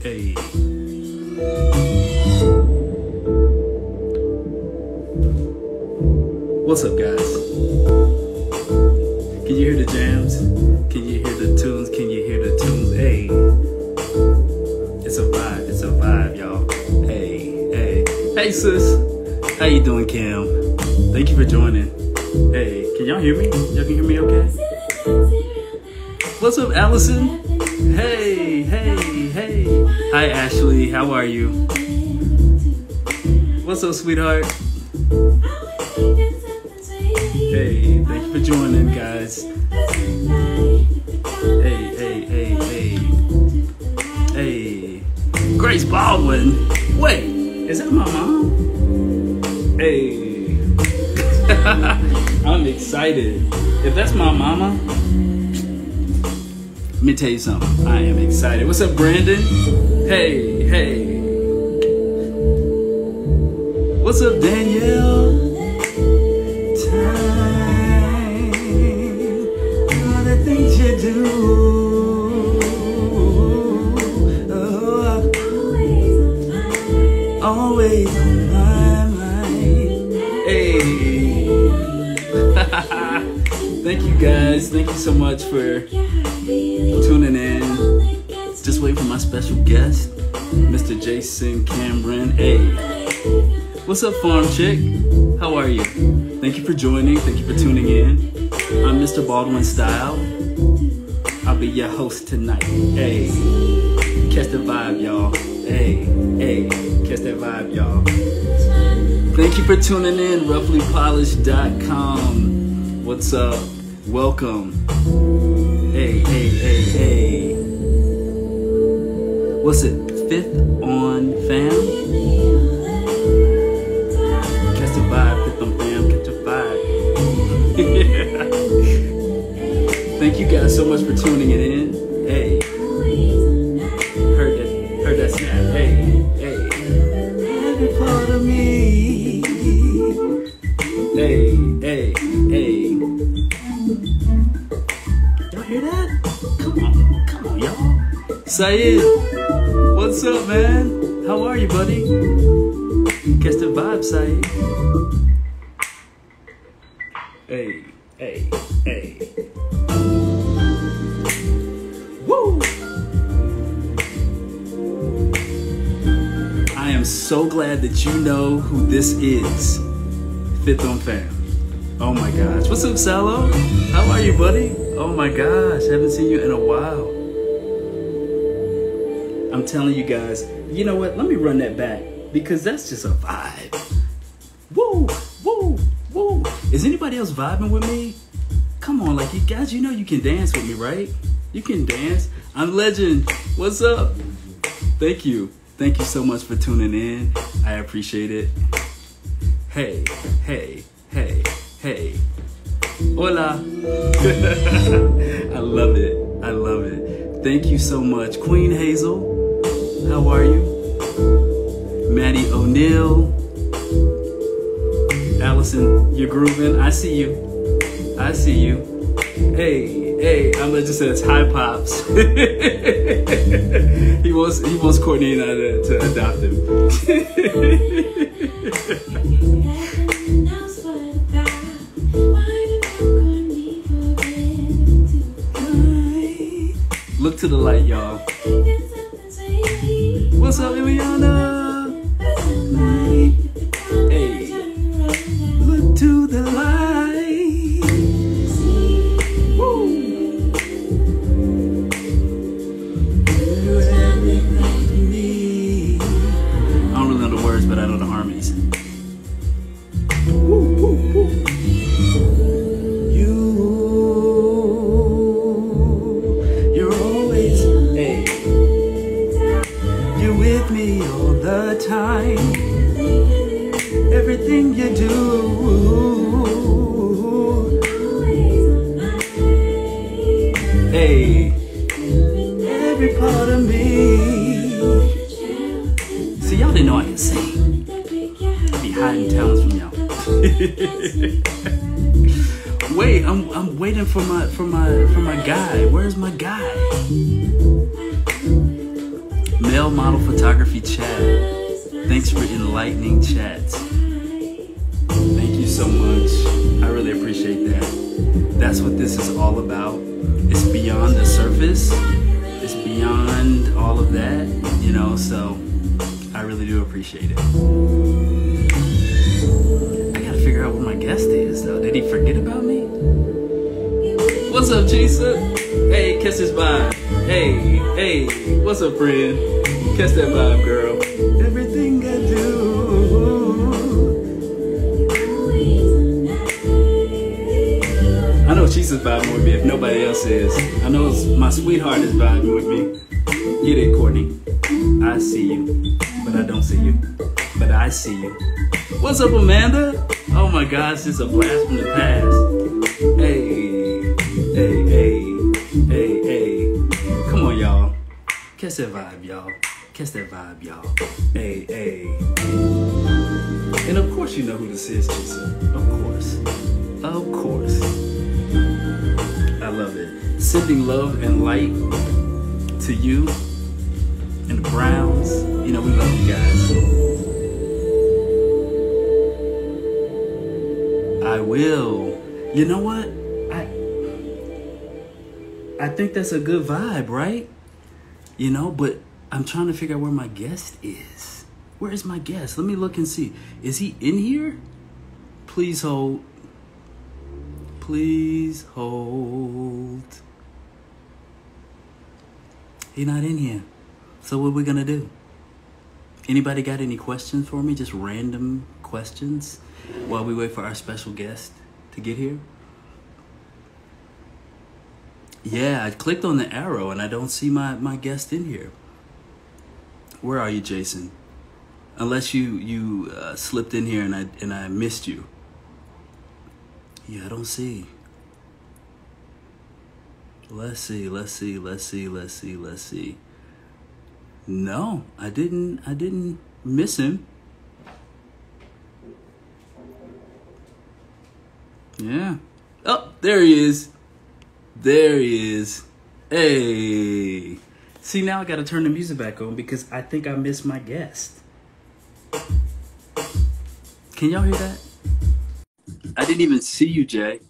Hey. What's up, guys? Can you hear the jams? Can you hear the tunes? Can you hear the tunes? Hey. It's a vibe. It's a vibe, y'all. Hey, hey. Hey, sis. How you doing, Cam? Thank you for joining. Hey, can y'all hear me? Y'all can hear me okay? What's up, Allison? Hi, Ashley. How are you? What's up, sweetheart? Hey, thank you for joining, guys. Hey, hey, hey, hey. Hey. Grace Baldwin. Wait, is that my mom? Hey. I'm excited. If that's my mama, let me tell you something. I am excited. What's up, Brandon? Hey, hey. What's up, Danielle? Time, all the things you do. Oh, uh. always on my mind. Hey. Thank you guys. Thank you so much for for my special guest, Mr. Jason Cameron. Hey. What's up, Farm Chick? How are you? Thank you for joining. Thank you for tuning in. I'm Mr. Baldwin Style. I'll be your host tonight. Hey, catch the vibe, y'all. Hey, hey, catch that vibe, y'all. Thank you for tuning in. RoughlyPolished.com. What's up? Welcome. Hey, hey, hey, hey. What's it? Fifth on fam? Catch the vibe, fifth on fam, catch the vibe. Thank you guys so much for tuning it in. Hey, heard that, heard that snap. Hey, hey. Every part of me. Hey, hey, hey. Y'all hear that? Come on, come on, y'all. Sayed, what's up, man? How are you, buddy? Catch the vibe, Sayed. Hey, hey, hey. Woo! I am so glad that you know who this is. Fifth on Fam. Oh my gosh. What's up, Salo? How are you, buddy? Oh my gosh. Haven't seen you in a while. I'm telling you guys, you know what? Let me run that back because that's just a vibe. Woo! Woo! Woo! Is anybody else vibing with me? Come on, like you guys, you know you can dance with me, right? You can dance. I'm legend. What's up? Thank you. Thank you so much for tuning in. I appreciate it. Hey, hey, hey, hey. Hola. I love it. I love it. Thank you so much. Queen Hazel, how are you? Maddie O'Neill. Allison, you're grooving. I see you. I see you. Hey, hey, I'm gonna just says hi pops. he wants he wants Courtney and I to, to adopt him. Look to the light, y'all. What's up, Ileana? I don't see you. But I see you. What's up, Amanda? Oh my gosh, it's a blast from the past. Hey, hey, hey, hey, hey. Come on, y'all. Catch that vibe, y'all. Catch that vibe, y'all. Hey, hey. And of course you know who this is, Jason. Of course. Of course. I love it. Sending love and light to you and the Browns. You know, we love you guys. I will. You know what? I I think that's a good vibe, right? You know, but I'm trying to figure out where my guest is. Where is my guest? Let me look and see. Is he in here? Please hold. Please hold. He not in here. So what are we gonna do? Anybody got any questions for me? Just random questions while we wait for our special guest to get here? Yeah, I clicked on the arrow and I don't see my, my guest in here. Where are you, Jason? Unless you you uh, slipped in here and I and I missed you. Yeah, I don't see. Let's see, let's see, let's see, let's see, let's see. No, I didn't I didn't miss him. Yeah. Oh, there he is. There he is. Hey. See, now I got to turn the music back on because I think I missed my guest. Can y'all hear that? I didn't even see you, Jay.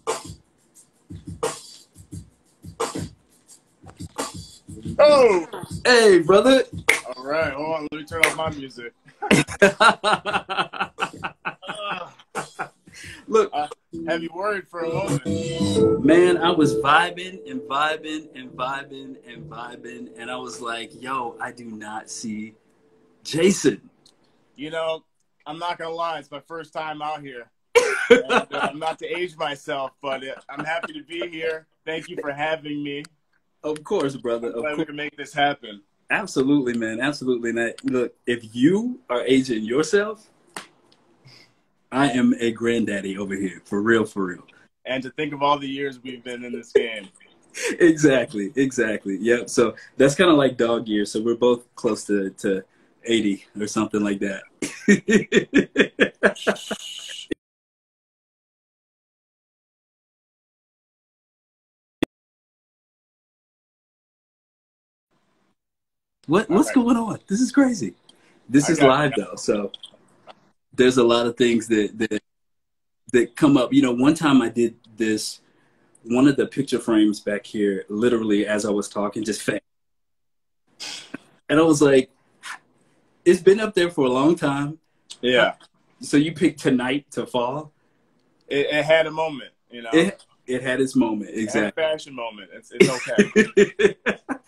Oh! Hey, brother. All right, hold on. Let me turn off my music. Look, I have you worried for a moment? man, I was vibing and vibing and vibing and vibing, and I was like, yo, I do not see Jason. You know, I'm not gonna lie. It's my first time out here. And, uh, I'm not to age myself, but uh, I'm happy to be here. Thank you for having me. Of course, brother. Of Glad we course. can make this happen. Absolutely, man. Absolutely. Now, look, if you are aging yourself, I am a granddaddy over here. For real, for real. And to think of all the years we've been in this game. exactly, exactly. Yep. So that's kind of like dog years. So we're both close to, to 80 or something like that. what what's Alright. going on? This is crazy. This I is live though, so there's a lot of things that that that come up. You know, one time I did this. One of the picture frames back here, literally as I was talking, just fell. And I was like, it's been up there for a long time. Yeah, So you picked tonight to fall. it, it had a moment. You know, It it had its moment, It had a exactly. fashion moment. It's, it's okay.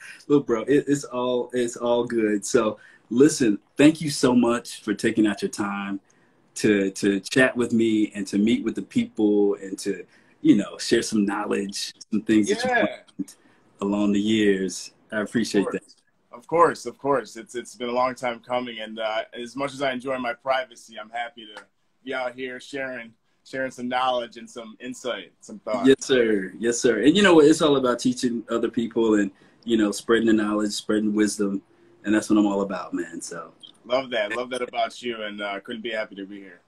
Look, bro, it, it's all it's all good. So listen, thank you so much for taking out your time to to chat with me and to meet with the people and to you know share some knowledge, some things that you yeah. learned along the years. I appreciate that. Of course, of course. It's it's been a long time coming, and uh, as much as I enjoy my privacy, I'm happy to be out here sharing sharing some knowledge and some insight, some thought. Yes, sir. Yes, sir. And you know what? It's all about teaching other people and you know spreading the knowledge, spreading wisdom, and that's what I'm all about, man. So. Love that. Love that about you, and uh, couldn't be happy to be here.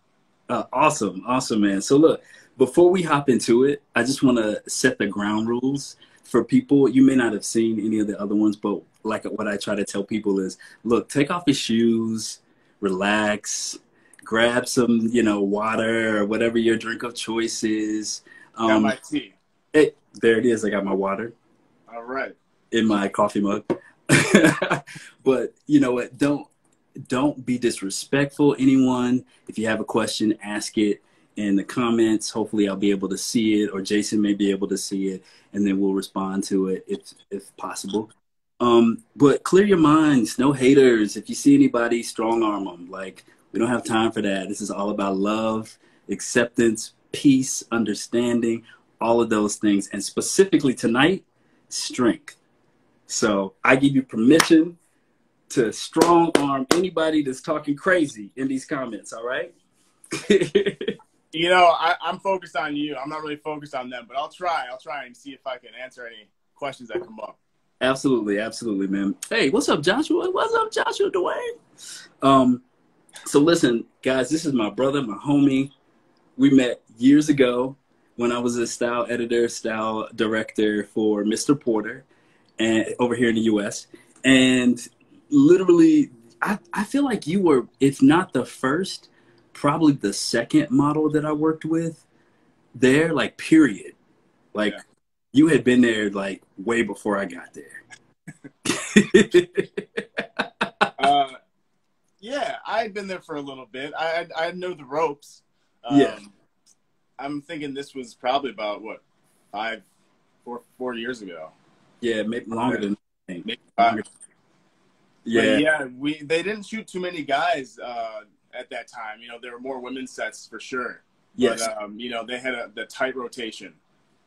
Uh, awesome, awesome, man. So look, before we hop into it, I just want to set the ground rules for people. You may not have seen any of the other ones, but like what I try to tell people is, look, take off your shoes, relax, grab some, you know, water or whatever your drink of choice is. Um, got my tea. It, there it is. I got my water. All right. In my coffee mug. but you know what? Don't don't be disrespectful. Anyone, if you have a question, ask it in the comments. Hopefully, I'll be able to see it, or Jason may be able to see it, and then we'll respond to it if if possible. Um, but clear your minds. No haters. If you see anybody, strong arm them. Like we don't have time for that. This is all about love, acceptance, peace, understanding, all of those things, and specifically tonight, strength. So I give you permission to strong arm anybody that's talking crazy in these comments. All right. you know, I, am focused on you. I'm not really focused on them, but I'll try. I'll try and see if I can answer any questions that come up. Absolutely, absolutely, man. Hey, what's up, Joshua? What's up, Joshua Dwayne? Um, so listen, guys, this is my brother, my homie. We met years ago when I was a style editor, style director for Mr. Porter, and over here in the U.S. And literally, I, I feel like you were, if not the first, probably the second model that I worked with there, like, period. Like, yeah. you had been there, like, way before I got there. yeah, I had been there for a little bit. I, I, I know the ropes. Um, yeah. I'm thinking this was probably about, what, five, four, four years ago. Yeah, maybe longer than maybe longer. Yeah, but yeah. We they didn't shoot too many guys uh, at that time. You know, there were more women's sets for sure. Yes. But, um, you know, they had a, the tight rotation,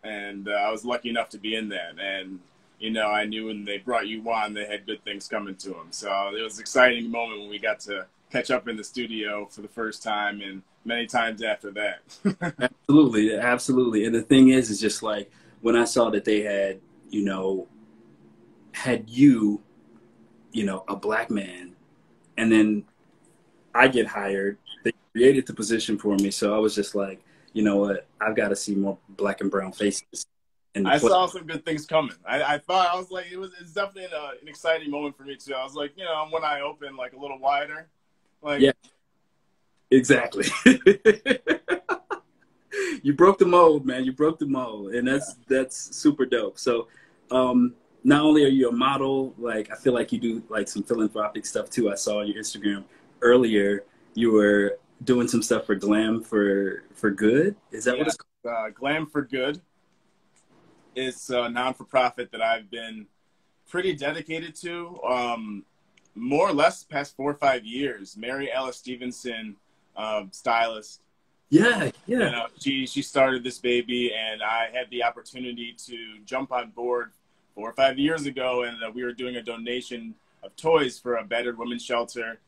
and uh, I was lucky enough to be in that. And you know, I knew when they brought you on, they had good things coming to them. So it was an exciting moment when we got to catch up in the studio for the first time, and many times after that. absolutely, absolutely. And the thing is, is just like when I saw that they had you know, had you, you know, a black man, and then I get hired, they created the position for me. So I was just like, you know what, I've got to see more black and brown faces. And I saw some good things coming. I, I thought I was like, it was it's definitely an, uh, an exciting moment for me too. I was like, you know, when I open, like a little wider, like yeah, exactly. you broke the mold, man. You broke the mold, and that's yeah. that's super dope. So um, not only are you a model, like I feel like you do like some philanthropic stuff too. I saw on your Instagram earlier you were doing some stuff for Glam for for Good. Is that yeah, what it's called? Uh, Glam for Good. It's a non for profit that I've been pretty dedicated to. Um, more or less past four or five years. Mary Alice Stephenson, uh, stylist, yeah, yeah. You know, she she started this baby, and I had the opportunity to jump on board four or five years ago, and uh, we were doing a donation of toys for a battered women's shelter.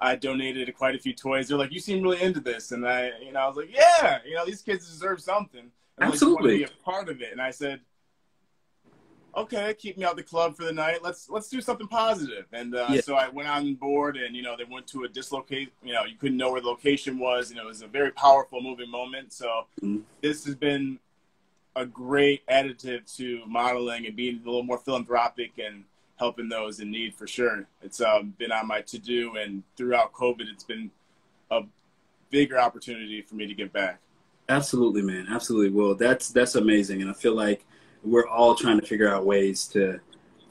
I donated quite a few toys. They're like, "You seem really into this," and I, you know, I was like, "Yeah, you know, these kids deserve something." And Absolutely, like, be a part of it. And I said, okay, keep me out the club for the night. Let's let's do something positive. And uh, yeah. so I went on board, and you know they went to a dislocate. You know you couldn't know where the location was, and it was a very powerful, moving moment. So mm-hmm. this has been a great additive to modeling and being a little more philanthropic and helping those in need for sure. It's um, been on my to do, and throughout COVID, it's been a bigger opportunity for me to give back. Absolutely, man. Absolutely. Well, that's that's amazing, and I feel like we're all trying to figure out ways to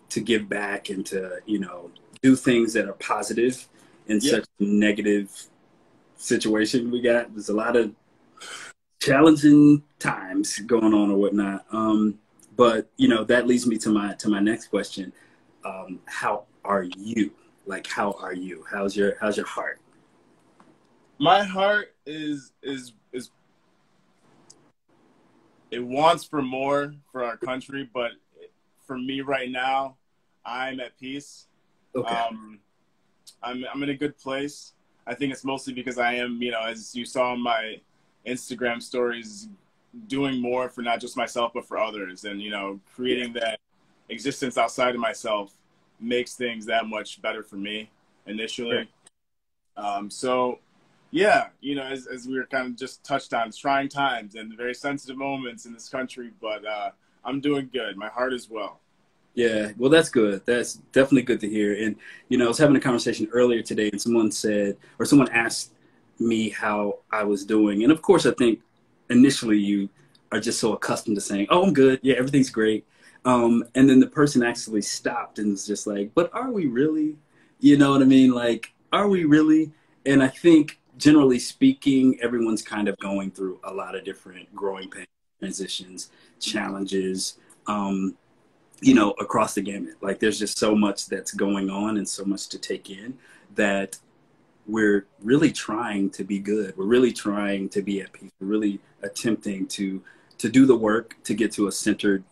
to give back and to you know do things that are positive in such a negative situation we got. There's a lot of challenging times going on or whatnot. Um, but you know that leads me to my to my next question. Um, how are you? Like, how are you? How's your How's your heart? My heart is is is it wants for more for our country, but for me right now, I'm at peace. Okay. Um, I'm I'm in a good place. I think it's mostly because I am, you know, as you saw in my Instagram stories, doing more for not just myself but for others, and you know, creating yeah. that existence outside of myself makes things that much better for me initially. Sure. Um, so yeah, you know, as, as we were kind of just touched on, trying times and very sensitive moments in this country, but uh, I'm doing good. My heart is well. Yeah, well, that's good. That's definitely good to hear. And you know, I was having a conversation earlier today, and someone said, or someone asked me how I was doing, and of course, I think initially you are just so accustomed to saying, "Oh, I'm good. Yeah, everything's great." Um, and then the person actually stopped and was just like, "But are we really?" You know what I mean? Like, are we really? And I think, generally speaking, everyone's kind of going through a lot of different growing pains, transitions, challenges. Um, you know, across the gamut. Like there's just so much that's going on and so much to take in that we're really trying to be good. We're really trying to be at peace. We're really attempting to to do the work to get to a centered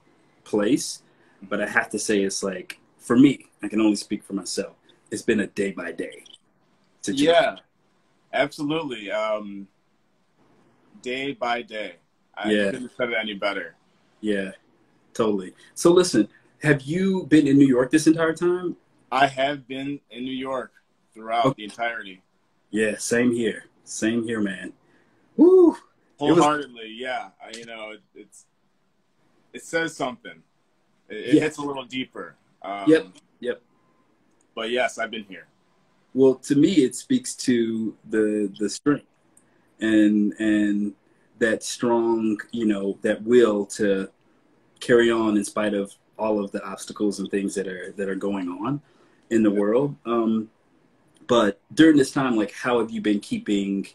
place. But I have to say it's like for me, I can only speak for myself. It's been a day by day. Situation. Yeah. Absolutely. Um day by day. I yeah. couldn't have said it any better. Yeah totally. So listen, have you been in New York this entire time? I have been in New York throughout okay. the entirety. Yeah, same here. Same here, man. Woo! Wholeheartedly, was... yeah. I, you know, it, it's it says something. It, it hits a little deeper. Um, yep. Yep. But yes, I've been here. Well, to me, it speaks to the the strength and and that strong, you know, that will to carry on in spite of all of the obstacles and things that are that are going on in the world. Um, but during this time, like, how have you been keeping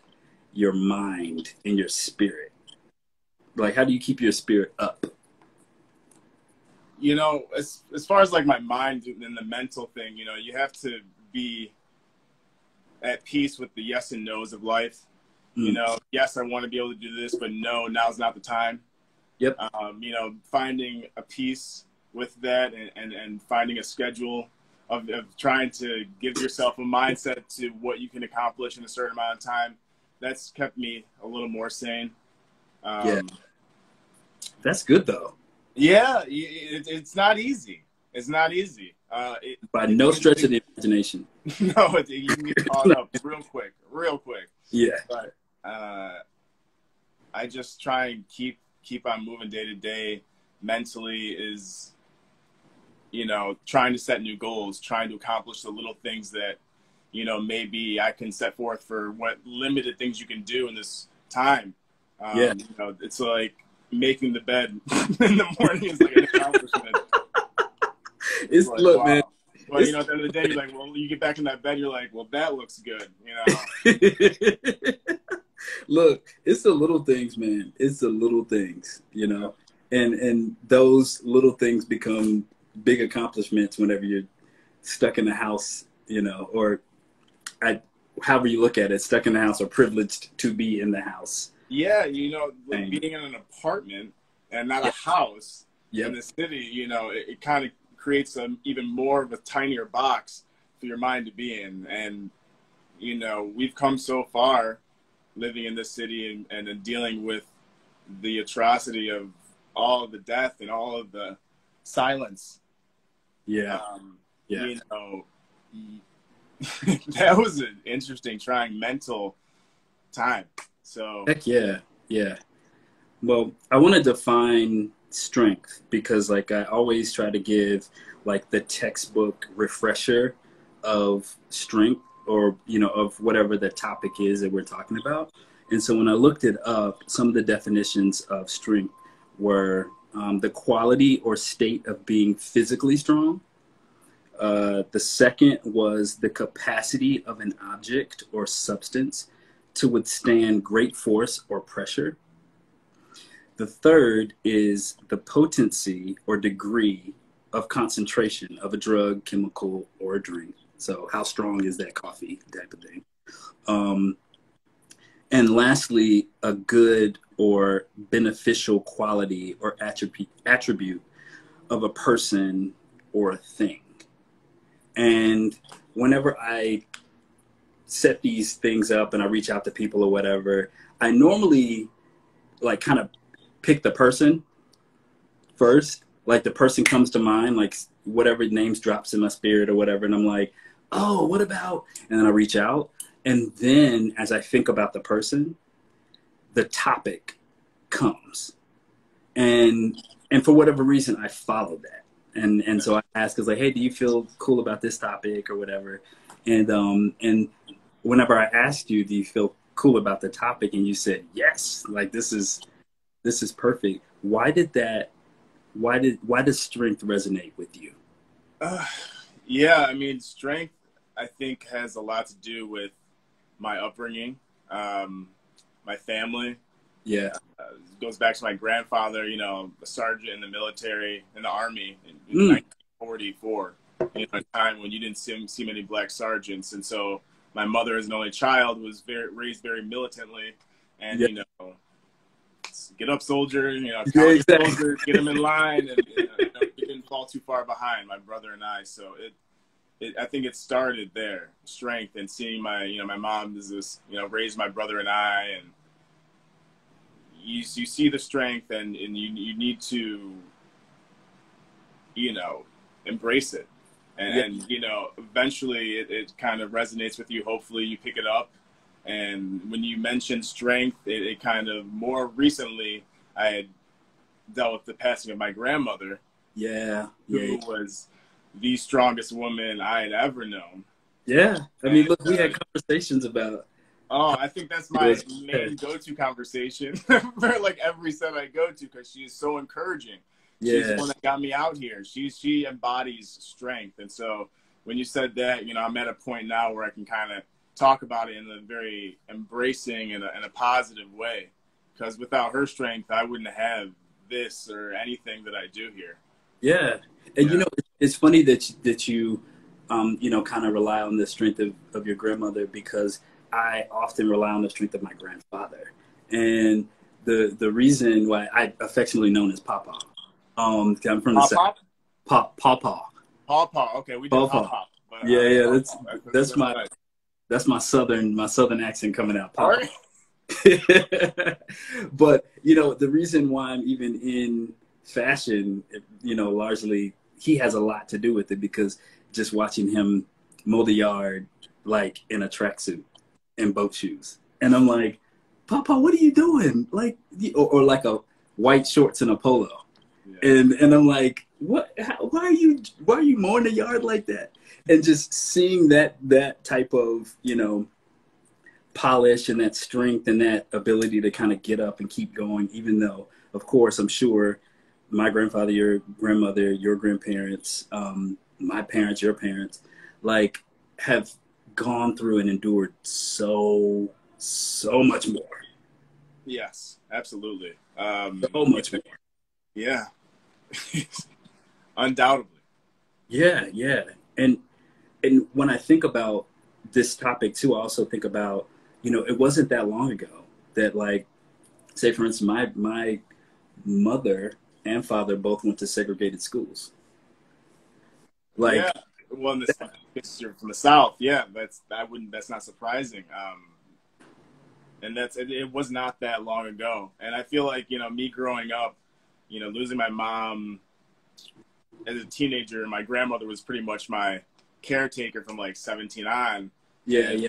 your mind and your spirit? Like, how do you keep your spirit up? You know, as as far as like my mind and the mental thing, you know, you have to be at peace with the yes and no's of life. Mm. You know, yes, I want to be able to do this, but no, now's not the time. Yep. Um, you know, finding a peace with that and, and, and finding a schedule of, of trying to give yourself a mindset to what you can accomplish in a certain amount of time. That's kept me a little more sane. Um, yeah. That's good though. Yeah, it, it's not easy. It's not easy. Uh, it, By no stretch of the imagination. no, it, you can get caught up real quick, real quick. Yeah. But uh, I just try and keep keep on moving day to day mentally is you know trying to set new goals trying to accomplish the little things that you know maybe i can set forth for what limited things you can do in this time um, yeah you know it's like making the bed in the morning is like an accomplishment it's like, look wow. man but you know, at the end of the day, you're like, well, you get back in that bed, you're like, well, that looks good, you know. Look, it's the little things, man. It's the little things, you know, and and those little things become big accomplishments whenever you're stuck in the house, you know, or I, however you look at it, stuck in the house or privileged to be in the house. Yeah, you know, like being in an apartment and not a house yep. in the city, you know, it, it kind of creates a, even more of a tinier box for your mind to be in. And, you know, we've come so far living in this city and, and dealing with the atrocity of all of the death and all of the silence. Yeah. Um, yeah. You know, that was an interesting, trying mental time. So. Heck yeah. Yeah. Well, I want to define strength because, like, I always try to give, like, the textbook refresher of strength or you know of whatever the topic is that we're talking about. And so when i looked it up some of the definitions of strength were um, the quality or state of being physically strong. Uh, the second was the capacity of an object or substance to withstand great force or pressure the third is the potency or degree of concentration of a drug chemical or a drink so how strong is that coffee type of thing? Um, and lastly, a good or beneficial quality or attribute attribute of a person or a thing. And whenever I set these things up and I reach out to people or whatever, I normally like kind of pick the person first. Like the person comes to mind, like whatever names drops in my spirit or whatever, and I'm like, oh, what about? And then I reach out. And then as I think about the person, the topic comes. And and for whatever reason, I follow that. And and so I asked, I was like, hey, do you feel cool about this topic or whatever? And um and whenever I asked you, do you feel cool about the topic? And you said yes, like this is this is perfect. Why did that? Why did why does strength resonate with you? Uh, yeah, I mean, strength I think has a lot to do with my upbringing, um, my family. Yeah, uh, goes back to my grandfather. You know, a sergeant in the military in the army in, in mm. 1944. You know, a time when you didn't see, see many black sergeants, and so my mother, as an only child, was very raised very militantly, and you know, get up, soldier. You know, yeah, exactly. soldier, get them in line, and you know, didn't fall too far behind. My brother and I, so it it, I think it started there, strength, and seeing my, you know, my mom is this, you know, raised my brother and I, and you you see the strength, and and you you need to, you know, embrace it, and, yeah. and you know, eventually it, it kind of resonates with you. Hopefully, you pick it up, and when you mentioned strength, it, it kind of more recently I had dealt with the passing of my grandmother. Yeah, who yeah. was the strongest woman I had ever known. Yeah, I mean, and, look, we had uh, conversations about. Oh, I think that's my main go-to conversation for like every set I go to because she is so encouraging. Yeah. She's the one that got me out here. She she embodies strength, and so when you said that, you know, I'm at a point now where I can kind of talk about it in a very embracing and a, in a positive way. Because without her strength, I wouldn't have this or anything that I do here. Yeah, and yeah. you know, it's funny that you, that you, um, you know, kind of rely on the strength of, of your grandmother because I often rely on the strength of my grandfather, and the the reason why I affectionately known as Papa. Um, I'm from the south. Pop, Papa. Papa. Okay, we did Papa. Papa but, yeah, uh, yeah, that's that's, that's my. That's my southern my southern accent coming out. Papa. but you know the reason why I'm even in fashion, you know, largely he has a lot to do with it because just watching him mow the yard like in a tracksuit and boat shoes, and I'm like, Papa, what are you doing? Like, or, or like a white shorts and a polo, yeah. and and I'm like, what? How, why are you why are you mowing the yard like that? And just seeing that that type of you know polish and that strength and that ability to kind of get up and keep going, even though, of course, I'm sure my grandfather, your grandmother, your grandparents, um, my parents, your parents, like have gone through and endured so so much more. Yes, absolutely. Um, so much more. Yeah, undoubtedly. Yeah, yeah, and and when I think about this topic too, I also think about you know it wasn't that long ago that like say for instance my my mother and father both went to segregated schools. Like, yeah. the, you're from the South, yeah, that's that wouldn't that's not surprising. Um, and that's it, it was not that long ago. And I feel like you know me growing up, you know, losing my mom as a teenager, my grandmother was pretty much my caretaker from like 17 on. Yeah, yeah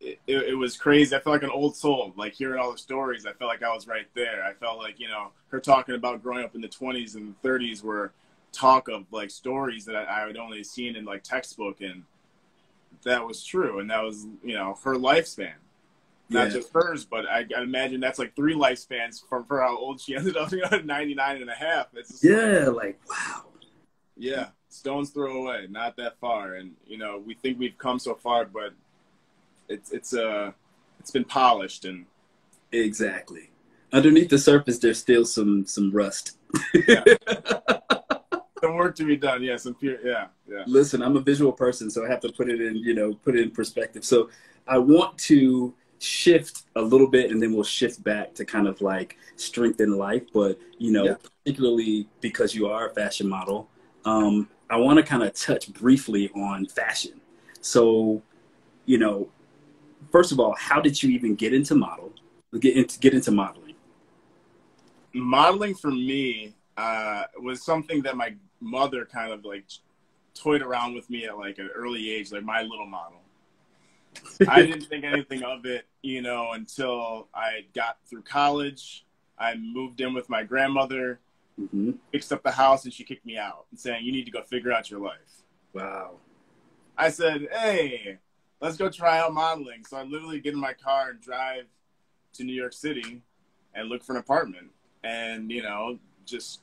it, it, was crazy. I felt like an old soul, like hearing all the stories. I felt like I was right there. I felt like, you know, her talking about growing up in the 20s and 30s were talk of like stories that I, I had only seen in like textbook. And that was true. And that was, you know, her lifespan. Not yeah. just hers, but I, I, imagine that's like three lifespans from for how old she ended up, you know, 99 and a half. It's yeah, like, like wow. Yeah, stone's throw away, not that far. And, you know, we think we've come so far, but it's it's uh it's been polished and exactly underneath the surface there's still some some rust yeah. some work to be done yeah some pure yeah yeah listen i'm a visual person so i have to put it in you know put it in perspective so i want to shift a little bit and then we'll shift back to kind of like strengthen life but you know yeah. particularly because you are a fashion model um, i want to kind of touch briefly on fashion so you know first of all, how did you even get into model? Get into get into modeling. Modeling for me uh, was something that my mother kind of like toyed around with me at like an early age, like my little model. I didn't think anything of it, you know, until I got through college. I moved in with my grandmother, mm-hmm. fixed up the house, and she kicked me out and saying, "You need to go figure out your life." Wow. I said, "Hey, let's go try out modeling." So I literally get in my car and drive to New York City and look for an apartment, and you know, just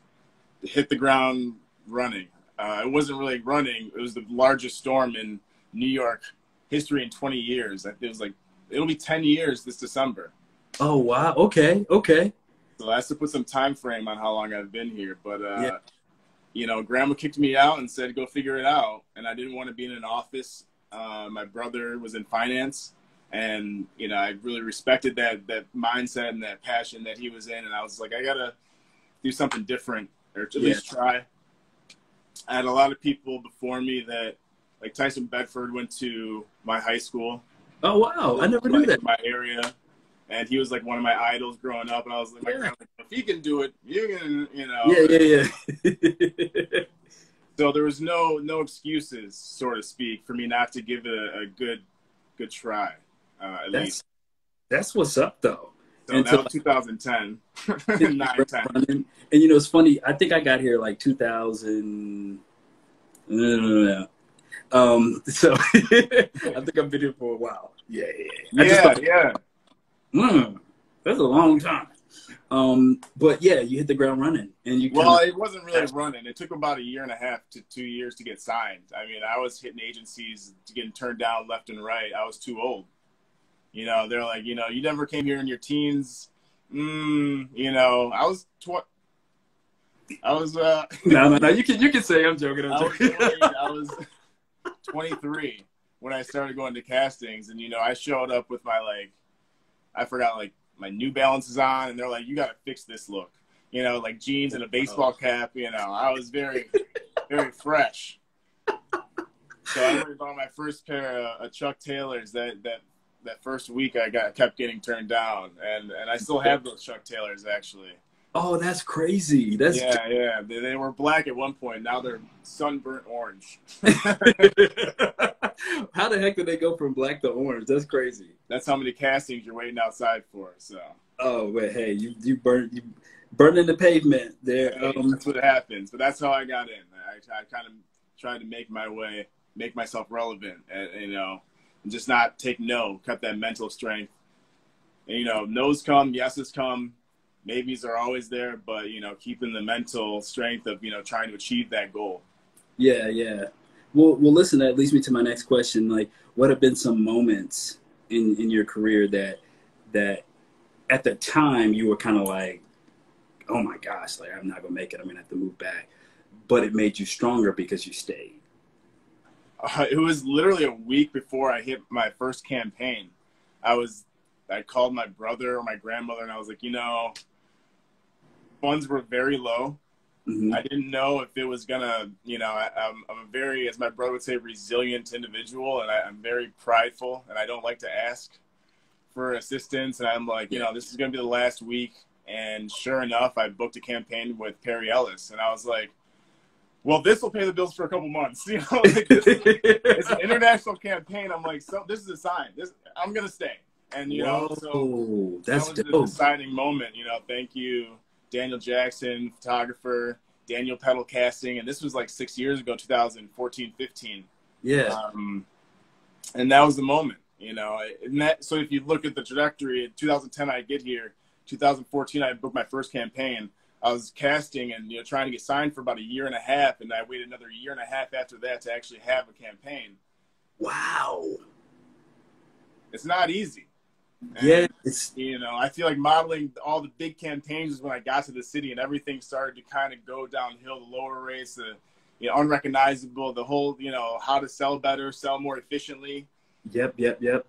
hit the ground running. Uh, it wasn't really running; it was the largest storm in New York history in 20 years. It was like it'll be 10 years this December. Oh wow! Okay, okay. So I have to put some time frame on how long I've been here, but uh, yeah. you know, Grandma kicked me out and said go figure it out, and I didn't want to be in an office. Uh, my brother was in finance, and you know, I really respected that that mindset and that passion that he was in, and I was like, I gotta do something different or at yeah. least try. I had a lot of people before me that, like Tyson Beckford, went to my high school. Oh wow! I never knew that. My area, and he was like one of my idols growing up. And I was like, yeah. if he can do it, you can, you know. Yeah, yeah, yeah. so there was no no excuses, so to speak, for me not to give it a, a good good try. Uh, at that's, least. That's what's up, though. So and that was 2010, 9, 10. And you know, it's funny. I think I got here like 2000. Um, so I think I've been here for a while. Yeah, yeah, yeah. Yeah. Mm, that's a long time. Um, but yeah, you hit the ground running, and you. Well, it wasn't really running. It took about a year and a half to two years to get signed. I mean, I was hitting agencies, getting turned down left and right. I was too old. You know, they're like, you know, you never came here in your teens. Mm, you know, I was tw- I was. Uh, no, no, no. You can you can say I'm joking. I'm I, was 20, I was 23 when I started going to castings, and you know, I showed up with my like, I forgot like my New Balance is on, and they're like, "You got to fix this look," you know, like jeans and a baseball oh. cap. You know, I was very, very fresh. So I went on my first pair of, of Chuck Taylors that that that first week I got kept getting turned down, and and I still have those Chuck Taylors actually. Oh, that's crazy. That's yeah, yeah. They, they were black at one point. Now they're sunburnt orange. how the heck did they go from black to orange? That's crazy. That's how many castings you're waiting outside for. So. Oh, but hey, you you burn you burning the pavement there. Um, that's what happens. But that's how I got in. I, I kind of tried to make my way, make myself relevant, and you know, and just not take no. Cut that mental strength. And, you know, no's come, yeses come, maybes are always there, but you know, keeping the mental strength of you know trying to achieve that goal. Yeah, yeah. Well, well, listen. That leads me to my next question. Like, what have been some moments in in your career that that at the time you were kind of like, oh my gosh, like I'm not gonna make it. I'm gonna have to move back. But it made you stronger because you stayed. Uh, it was literally a week before I hit my first campaign. I was, I called my brother or my grandmother, and I was like, you know, funds were very low. Mm-hmm. I didn't know if it was gonna, you know, I, am I'm, I'm a very, as my brother would say, resilient individual, and I, am very prideful, and I don't like to ask for assistance. And I'm like, you know, this is gonna be the last week, and sure enough, I booked a campaign with Perry Ellis, and I was like, well, this will pay the bills for a couple months. You know, like it's an international campaign. I'm like, so this is a sign. This I'm gonna stay, and you Whoa, know, so that's that was dope. the deciding moment. You know, thank you Daniel Jackson, photographer, Daniel Peddle casting, and this was like six years ago, 2014, 15. Yeah. Um, and that was the moment, you know. And that so if you look at the trajectory, in 2010 I get here, 2014 I booked my first campaign. I was casting and you know trying to get signed for about a year and a half, and I waited another year and a half after that to actually have a campaign. Wow. It's not easy. And, yeah, it's you know, I feel like modeling all the big campaigns is when I got to the city and everything started to kind of go downhill. The lower race, the you know, unrecognizable, the whole you know how to sell better, sell more efficiently. Yep, yep, yep.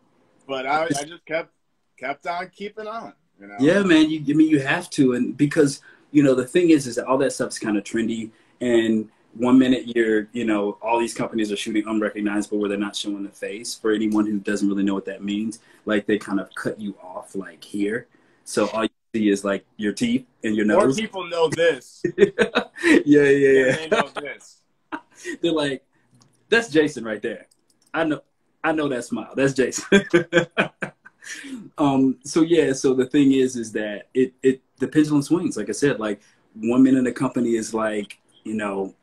But I, I just kept kept on keeping on. You know? Yeah, man. You, I mean, you have to, and because you know the thing is, is that all that stuff's kind of trendy, and one minute you're, you know, all these companies are shooting unrecognizable where they're not showing the face. For anyone who doesn't really know what that means, like they kind of cut you off like here. So all you see is like your teeth and your nose. More people know this. yeah, yeah, yeah. They know this. they're like, that's Jason right there. I know, I know that smile. That's Jason. um. So yeah. So the thing is, is that it it the pendulum swings. Like I said, like one minute the company is like, you know,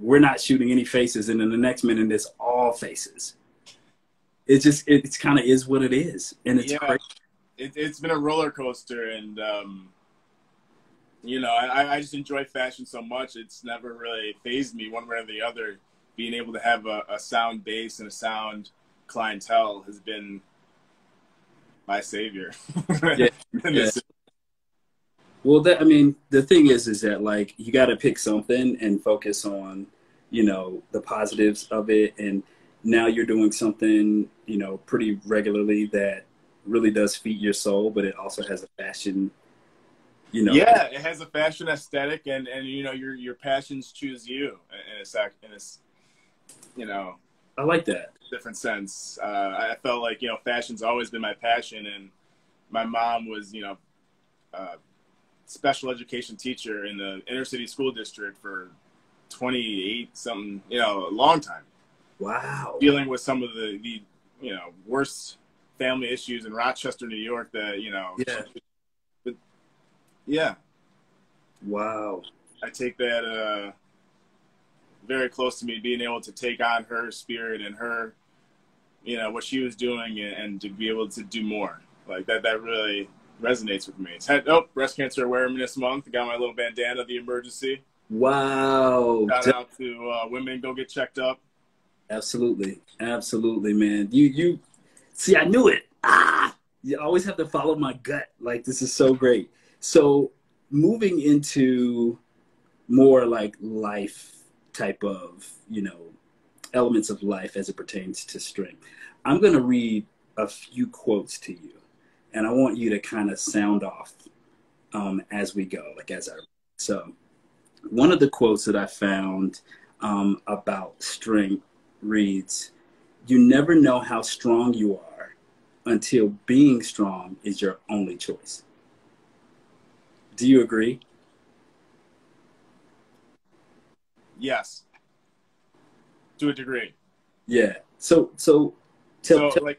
we're not shooting any faces, and then the next minute it's all faces. It just it's kind of is what it is, and it's yeah, it, has been a roller coaster, and um, you know, I, I just enjoy fashion so much. It's never really phased me one way or the other. Being able to have a, a sound base and a sound clientele has been my savior. yeah. yeah. Well, that I mean, the thing is, is that like you got to pick something and focus on, you know, the positives of it. And now you're doing something, you know, pretty regularly that really does feed your soul, but it also has a fashion, you know. Yeah, it has a fashion aesthetic, and and you know your your passions choose you in a sec in a, you know. I like that different sense. Uh, I felt like you know fashion's always been my passion, and my mom was you know a special education teacher in the inner city school district for 28 something you know a long time. Wow. Dealing with some of the the you know worst family issues in Rochester, New York. That you know. Yeah. But, yeah. Wow. I take that. Uh, very close to me, being able to take on her spirit and her, you know, what she was doing and, and to be able to do more. Like that, that really resonates with me. It's had, oh, breast cancer awareness month. Got my little bandana, the emergency. Wow. Shout out to uh, women, go get checked up. Absolutely. Absolutely, man. You, you, see, I knew it. Ah, you always have to follow my gut. Like, this is so great. So, moving into more like life type of, you know, elements of life as it pertains to strength. I'm going to read a few quotes to you, and I want you to kind of sound off um, as we go, like as I. So, one of the quotes that I found um, about strength reads, "You never know how strong you are until being strong is your only choice." Do you agree? Yes, to a degree. Yeah. So so, tell, so tell like,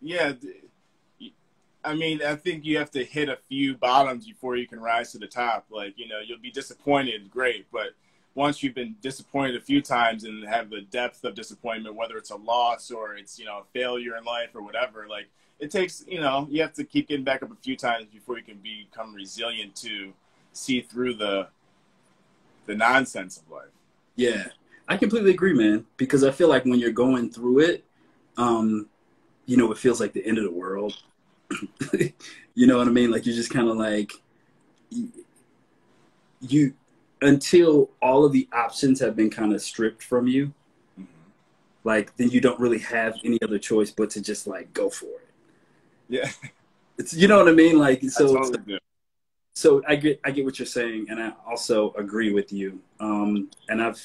yeah. I mean, I think you have to hit a few bottoms before you can rise to the top. Like, you know, you'll be disappointed, great, but once you've been disappointed a few times and have the depth of disappointment, whether it's a loss or it's you know a failure in life or whatever, like it takes you know you have to keep getting back up a few times before you can become resilient to see through the the nonsense of life. Yeah, I completely agree, man. Because I feel like when you're going through it, um, you know, it feels like the end of the world. you know what I mean? Like you're just kind of like you until all of the options have been kind of stripped from you. Mm-hmm. Like then you don't really have any other choice but to just like go for it. Yeah. It's you know what I mean? Like so. Totally so I get I get what you're saying, and I also agree with you. Um, and I've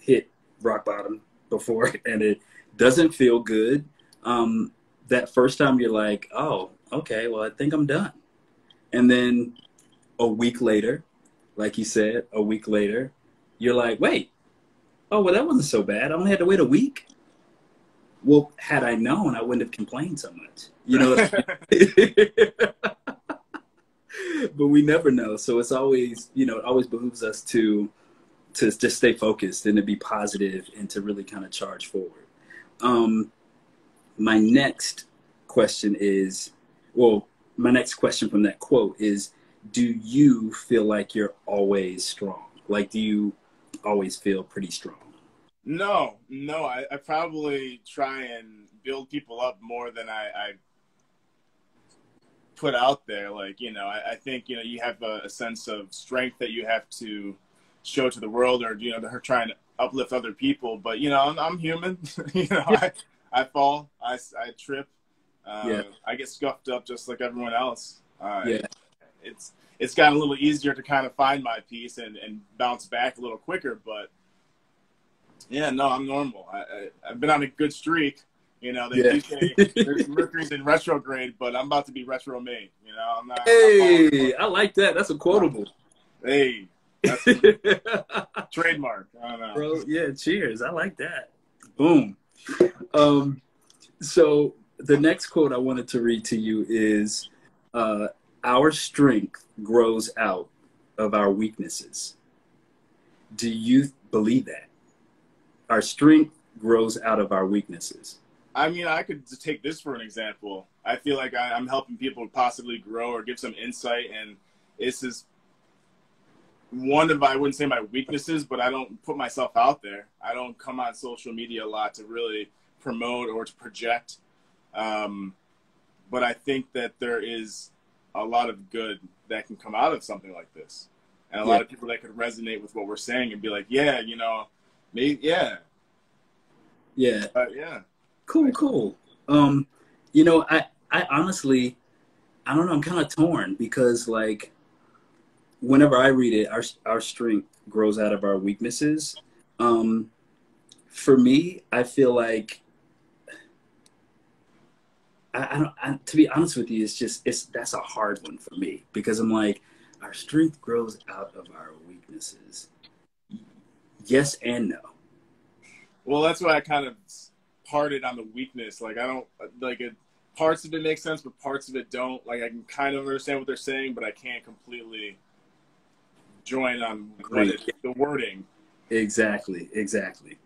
hit rock bottom before, and it doesn't feel good. Um, that first time, you're like, "Oh, okay, well, I think I'm done," and then a week later, like you said, a week later, you're like, "Wait, oh, well, that wasn't so bad. I only had to wait a week." Well, had I known, I wouldn't have complained so much. You know. but we never know. So it's always, you know, it always behooves us to to just stay focused and to be positive and to really kind of charge forward. Um, my next question is, well, my next question from that quote is, do you feel like you're always strong? Like, do you always feel pretty strong? No, no. I, I probably try and build people up more than I, I put out there. Like, you know, I, I think, you know, you have a, a, sense of strength that you have to show to the world or, you know, her trying to uplift other people. But, you know, I'm, I'm human. you know, yeah. I, I fall, I, I trip, uh, yeah. I get scuffed up just like everyone else. Uh, yeah. It's, it's gotten a little easier to kind of find my piece and, and bounce back a little quicker. But yeah, no, I'm normal. I, I, I've been on a good streak. You know, they yeah. say Mercury's in retrograde, but I'm about to be retro made. You know, I'm not. Hey, I'm I like that. That's a quotable. Hey, that's trademark. Bro, yeah, cheers. I like that. Boom. Um, so the next quote I wanted to read to you is uh, Our strength grows out of our weaknesses. Do you believe that? Our strength grows out of our weaknesses. I mean, I could take this for an example. I feel like I, am helping people possibly grow or give some insight, and this is one of I wouldn't say my weaknesses, but I don't put myself out there. I don't come on social media a lot to really promote or to project. Um, but I think that there is a lot of good that can come out of something like this, and a yeah. lot of people that could resonate with what we're saying and be like, yeah, you know, maybe, yeah, yeah, uh, yeah, cool, cool. Um, you know, I, I honestly, I don't know. I'm kind of torn because like, whenever I read it, our our strength grows out of our weaknesses. Um, for me, I feel like I, I to be honest with you, it's just it's that's a hard one for me because I'm like, our strength grows out of our weaknesses. Yes and no. Well, that's why I kind of parted on the weakness. Like I don't like it. Parts of it make sense, but parts of it don't. Like I can kind of understand what they're saying, but I can't completely join on the wording. Exactly. Exactly.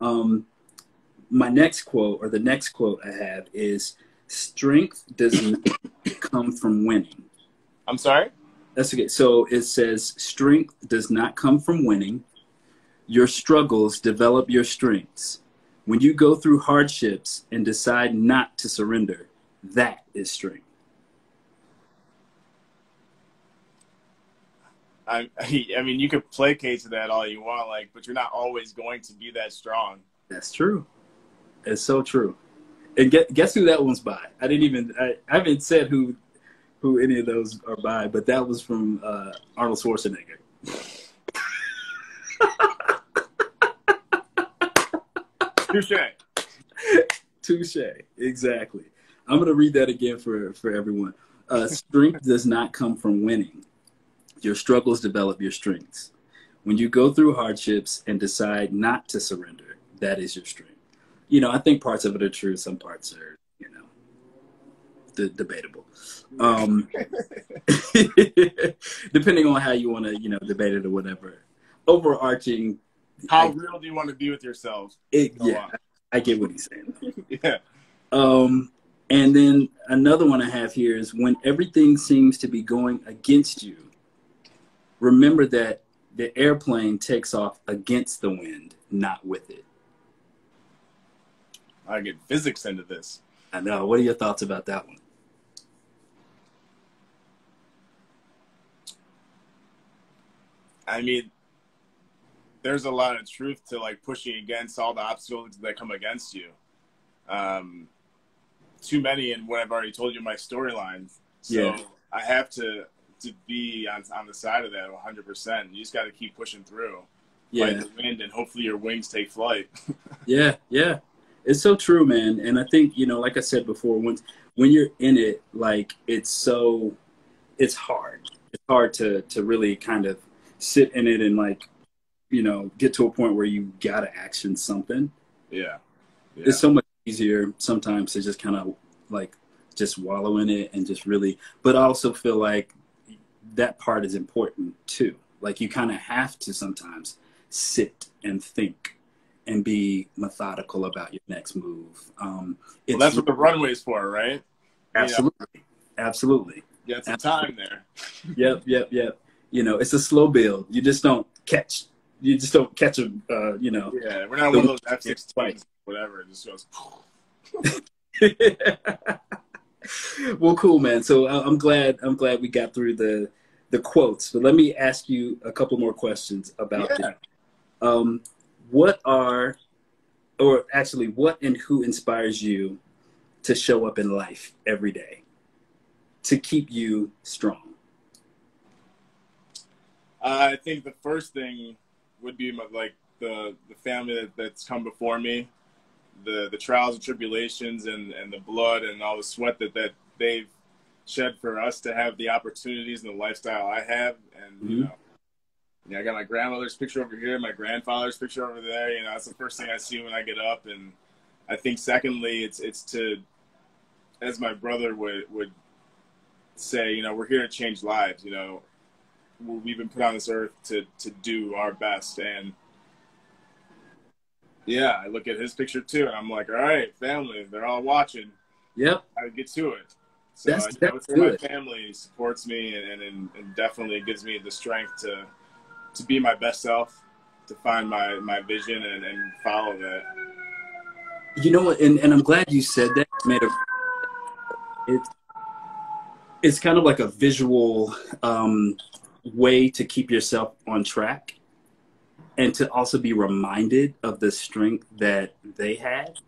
Um, my next quote, or the next quote I have, is strength doesn't come from winning. I'm sorry? That's okay. So it says strength does not come from winning. Your struggles develop your strengths. When you go through hardships and decide not to surrender, that is strength. I, I mean, you could placate to that all you want, like, but you're not always going to be that strong. That's true. It's so true. And get, guess who that one's by? I didn't even I, I haven't said who who any of those are by, but that was from uh, Arnold Schwarzenegger. Touche. Touche. Exactly. I'm going to read that again for for everyone. Uh, strength does not come from winning. Your struggles develop your strengths. When you go through hardships and decide not to surrender, that is your strength you know, I think parts of it are true. Some parts are, you know, d- debatable. Um, depending on how you want to, you know, debate it or whatever. Overarching. How I, real do you want to be with yourself? It, yeah, I, I get what he's saying. yeah. Um, and then another one I have here is when everything seems to be going against you, remember that the airplane takes off against the wind, not with it. I get physics into this. I know. What are your thoughts about that one? I mean, there's a lot of truth to like pushing against all the obstacles that come against you. Um, too many in what I've already told you my storyline. So yeah. I have to to be on on the side of that 100. percent You just got to keep pushing through. Yeah. Fight the wind, and hopefully your wings take flight. yeah, yeah, it's so true, man. And I think you know, like I said before, when when you're in it, like it's so, it's hard. It's hard to to really kind of sit in it and like, you know, get to a point where you gotta action something. Yeah. yeah. It's so much easier sometimes to just kind of like just wallow in it and just really. But I also feel like that part is important too. Like you kind of have to sometimes sit and think and be methodical about your next move. Um, well, that's what the runway's for, right? Absolutely, yeah. absolutely. Yeah, some time there. yep, yep, yep. You know, it's a slow build. You just don't catch. You just don't catch a. Uh, you know. Yeah, we're not one of those F sixteens, whatever. It just goes. well, cool, man. So uh, I'm glad. I'm glad we got through the the quotes. But let me ask you a couple more questions about yeah. Um, what are, or actually, what and who inspires you to show up in life every day to keep you strong? I think the first thing would be my, like the the family that, that's come before me, the the trials and tribulations and and the blood and all the sweat that that they've shed for us to have the opportunities and the lifestyle I have, and mm-hmm. you know, yeah, I got my grandmother's picture over here, my grandfather's picture over there. You know, that's the first thing I see when I get up. And I think secondly, it's it's to, as my brother would would say, you know, we're here to change lives. You know, we've been put on this earth to to do our best and yeah i look at his picture too and i'm like all right family they're all watching yep i get to it so that's, I, that's my family supports me and, and, and definitely gives me the strength to to be my best self to find my my vision and, and follow that. You know and, and i'm glad you said that. Made a it's it's kind of like a visual um, way to keep yourself on track and to also be reminded of the strength that they had.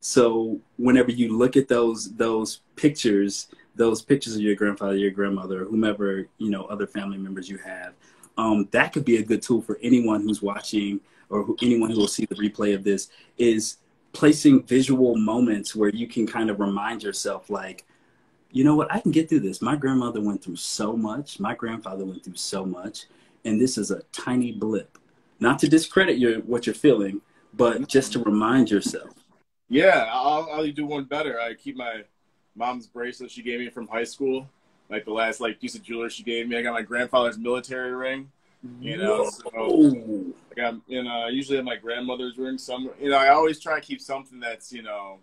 So whenever you look at those those pictures those pictures of your grandfather your grandmother whomever you know other family members you have um, that could be a good tool for anyone who's watching or who, anyone who will see the replay of this is placing visual moments where you can kind of remind yourself like you know what? I can get through this. My grandmother went through so much. My grandfather went through so much. And this is a tiny blip. Not to discredit your what you're feeling but just to remind yourself. Yeah i'll, I'll do one better. I keep my mom's bracelet she gave me from high school like the last like piece of jewelry she gave me i got my grandfather's military ring you know, so like I'm, you know, I usually have my grandmother's ring. Some, you know, I always try to keep something that's, you know,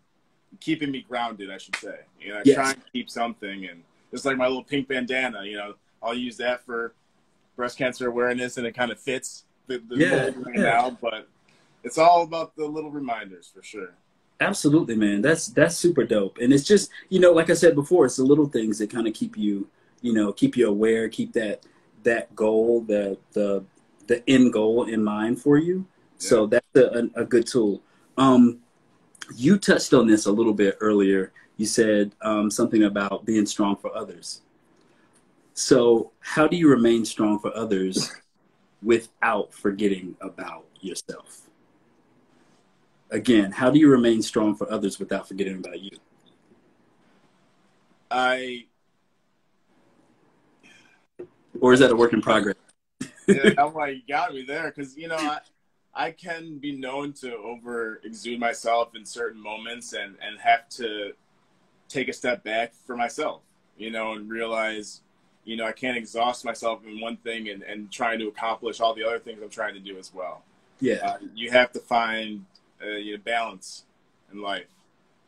keeping me grounded. I should say, you know, I yes. try and keep something, and just like my little pink bandana, you know, I'll use that for breast cancer awareness, and it kind of fits the, the yeah, right yeah. now. But it's all about the little reminders for sure. Absolutely, man. That's that's super dope, and it's just you know, like I said before, it's the little things that kind of keep you, you know, keep you aware, keep that that goal, the the the end goal in mind for you. Yeah. So that's a, a, a, good tool. Um, you touched on this a little bit earlier. You said um, something about being strong for others. So, how do you remain strong for others without forgetting about yourself? Again, how do you remain strong for others without forgetting about you? I or is that a work in progress? yeah, I'm like, you got me there because you know I, I can be known to over exude myself in certain moments and and have to take a step back for myself, you know, and realize, you know, I can't exhaust myself in one thing and and trying to accomplish all the other things I'm trying to do as well. Yeah, uh, you have to find uh, you know balance in life.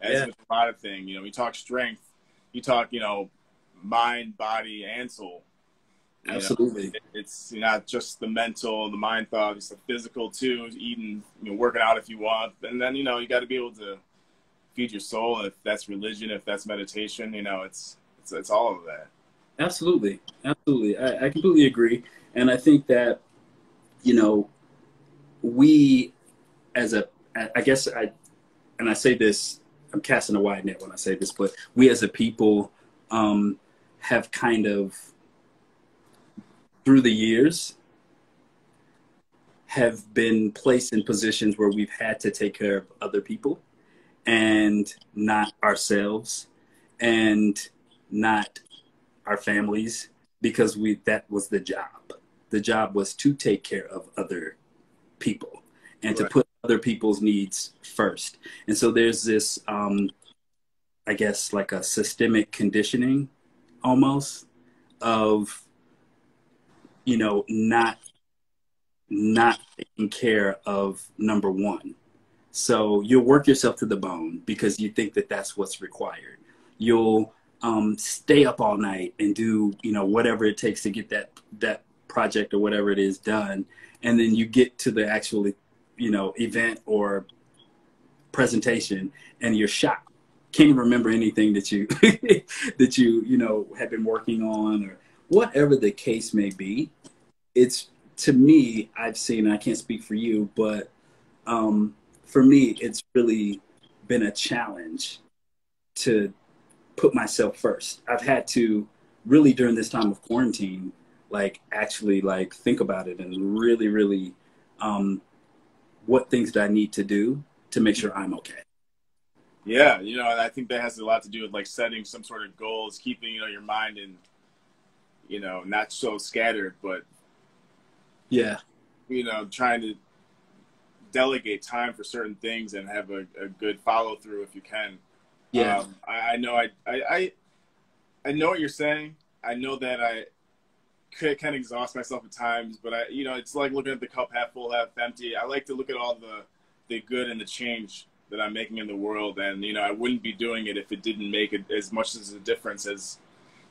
As yeah. with a lot of things, you know, we talk strength, you talk, you know, mind, body, and soul Absolutely. Know, it's not just the mental, the mind thought, it's the physical too, eating, you know, working out if you want. And then, you know, you got to be able to feed your soul. If that's religion, if that's meditation, you know, it's, it's, it's all of that. Absolutely. Absolutely. I, I completely agree. And I think that, you know, we as a, I guess I, and I say this, I'm casting a wide net when I say this, but we as a people um, have kind of through the years have been placed in positions where we've had to take care of other people and not ourselves and not our families because we that was the job the job was to take care of other people and right. to put other people's needs first and so there's this um i guess like a systemic conditioning almost of you know, not not taking care of number one. So you'll work yourself to the bone because you think that that's what's required. You'll um, stay up all night and do you know whatever it takes to get that that project or whatever it is done, and then you get to the actual you know event or presentation and you're shocked. Can't even remember anything that you that you you know have been working on or whatever the case may be, it's to me, I've seen, I can't speak for you, but um, for me, it's really been a challenge to put myself first. I've had to really during this time of quarantine, like actually like think about it and really, really um, what things do I need to do to make sure I'm okay. Yeah, you know, I think that has a lot to do with like setting some sort of goals, keeping you know your mind in you know, not so scattered, but yeah, you know, trying to delegate time for certain things and have a, a good follow through if you can. Yeah, um, I, I, know I, I I know what you're saying. I know that I can exhaust myself at times, but I, you know, it's like looking at the cup half full, half empty. I like to look at all the the good and the change that I'm making in the world, and you know, I wouldn't be doing it if it didn't make it as much as a difference as,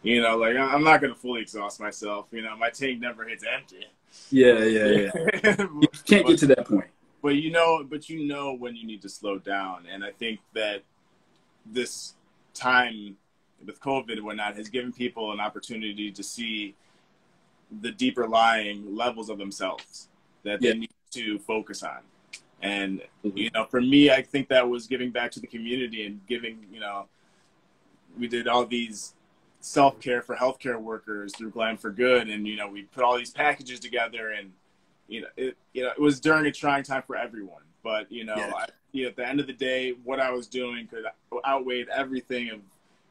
you know, like I'm not going to fully exhaust myself. You know, my tank never hits empty. Yeah, yeah, yeah. you can't get to that point. But you know, but you know when you need to slow down, and I think that this time with COVID and whatnot has given people an opportunity to see the deeper lying levels of themselves that they yeah. need to focus on. And mm-hmm. you know, for me, I think that was giving back to the community and giving. You know, we did all these self care for healthcare workers through Glam for Good, and you know, we put all these packages together, and you know, it you know, it was during a trying time for everyone. But you know, yeah. I, you know, at the end of the day, what I was doing could outweigh everything of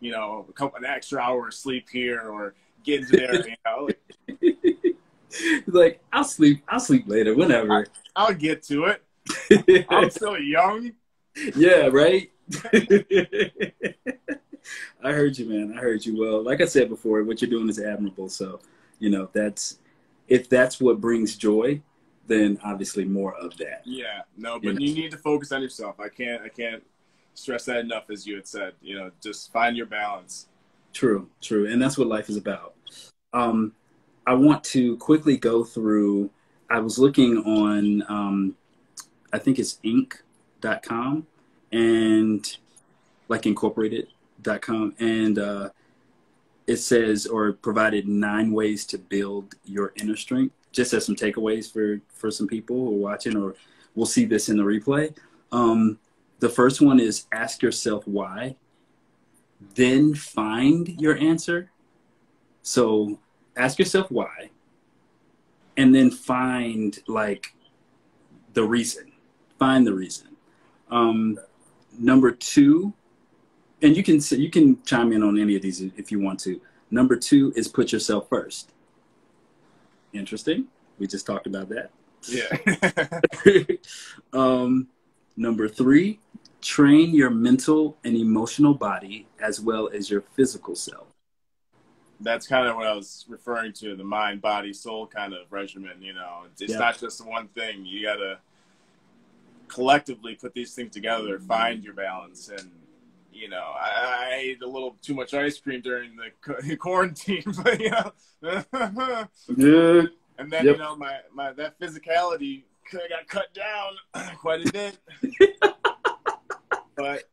you know, a couple an extra hour of sleep here or get there, you know. like I'll sleep I'll sleep later, whenever. I, will get to it. I'm still young. Yeah, right? I heard you, man. I heard you. Well, like I said before, what you're doing is admirable. So, you know, that's if that's what brings joy, then obviously more of that. Yeah, no, but you, know? you need to focus on yourself. I can't, I can't stress that enough, as you had said. You know, just find your balance. True, true, and that's what life is about. Um, I want to quickly go through. I was looking on, um, I think it's Inc.com and like Incorporated.com, and uh, it says or provided nine ways to build your inner strength. Just as some takeaways for for some people who are watching, or we'll see this in the replay. Um, the first one is ask yourself why, then find your answer. So ask yourself why, and then find like the reason. Find the reason. Um, number two, and you can say you can chime in on any of these if you want to. Number two is put yourself first. Interesting. We just talked about that. Yeah. um, number three, train your mental and emotional body as well as your physical self. That's kind of what I was referring to the mind, body, soul kind of regimen. You know, it's yeah. not just one thing. You got to collectively put these things together, find your balance. And, you know, I, I ate a little too much ice cream during the quarantine, but, you know, yeah. and then, yep. you know, my, my, that physicality got cut down quite a bit but